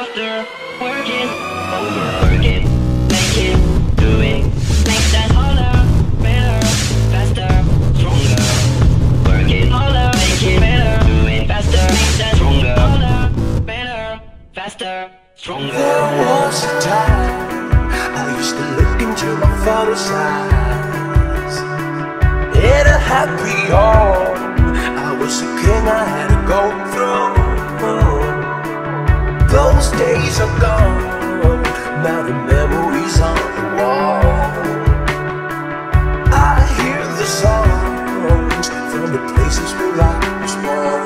faster, working, overworking, making, doing, makes us harder, better, faster, stronger, working harder, making better, doing faster, makes us stronger, harder, better, faster, stronger. There was a time I used to look into my father's eyes. In a happy home, I was a king I had to go through. Those days are gone, now the memories on the wall. I hear the songs from the places where I was born.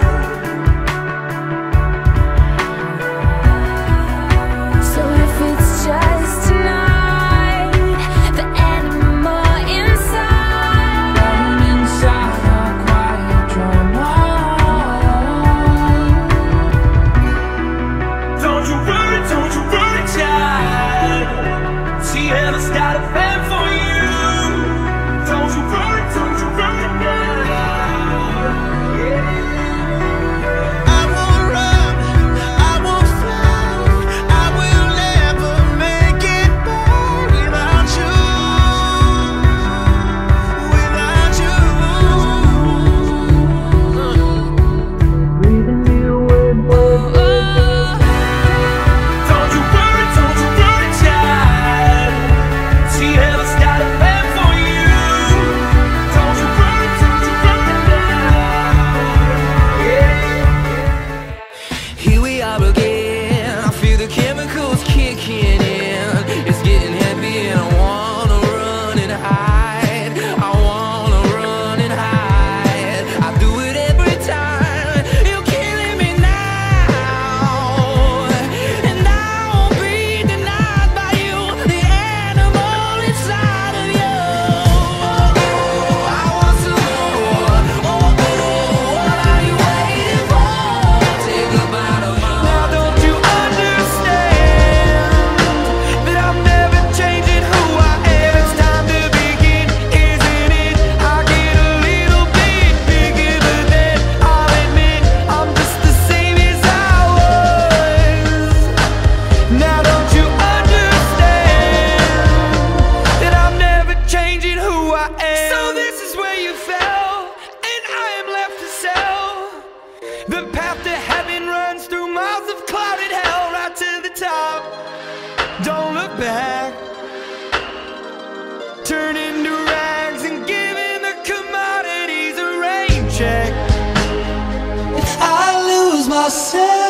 I am? So this is where you fell, and I am left to sell. The path to heaven runs through miles of clouded hell right to the top. Don't look back. Turn into rags and giving the commodities a rain check. I lose myself.